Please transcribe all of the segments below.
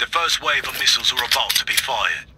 The first wave of missiles are about to be fired.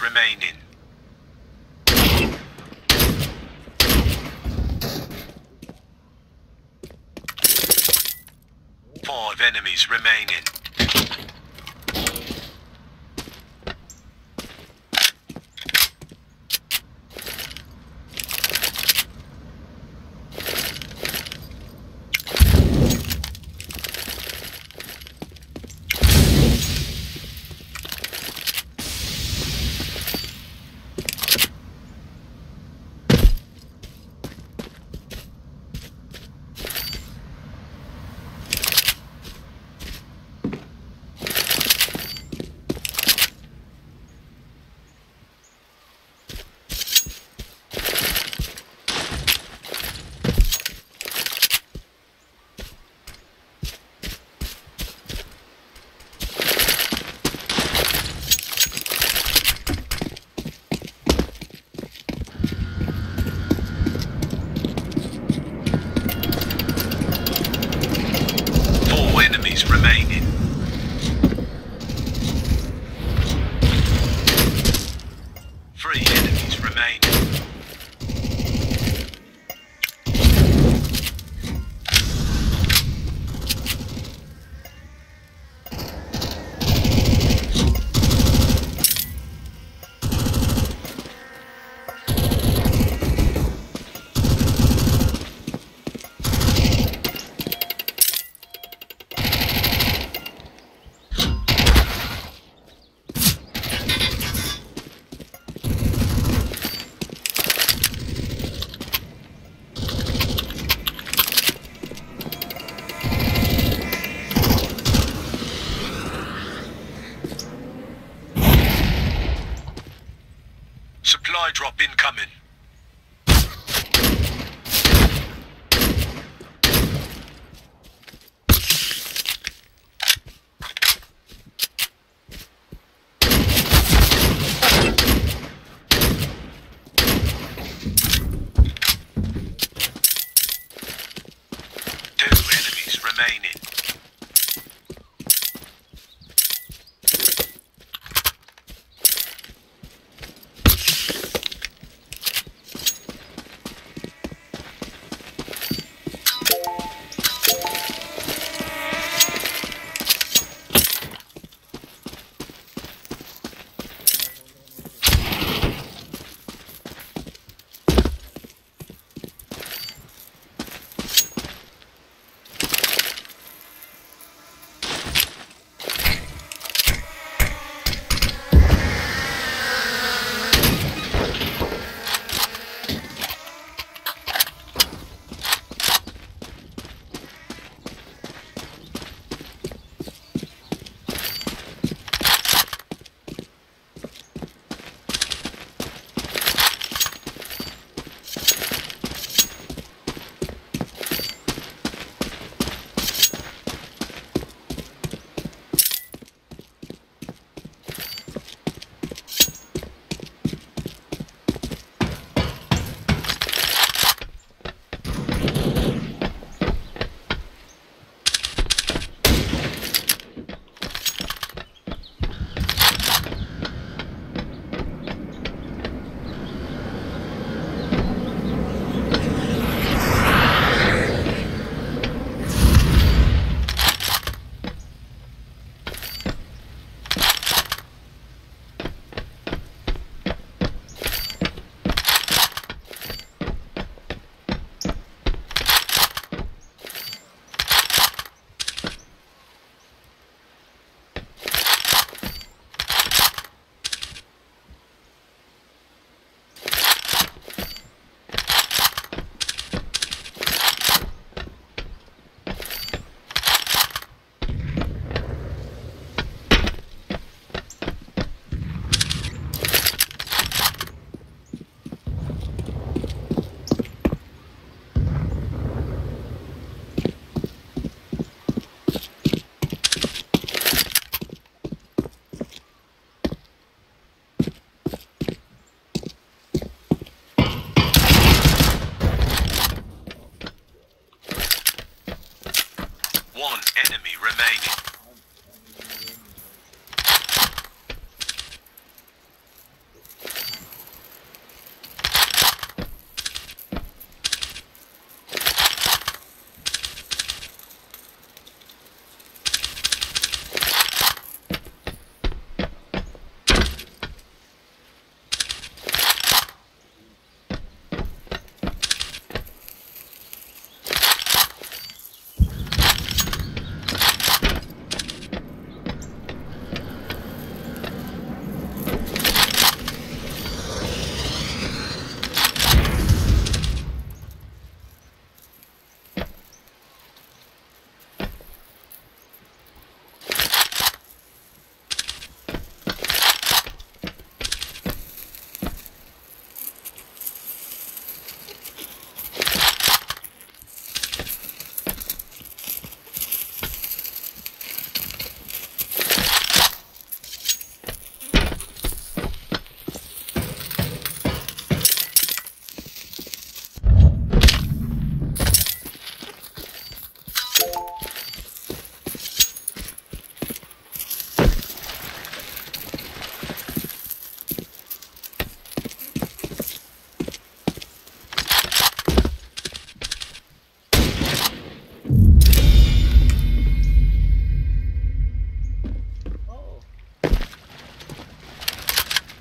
Remaining. Five enemies remaining.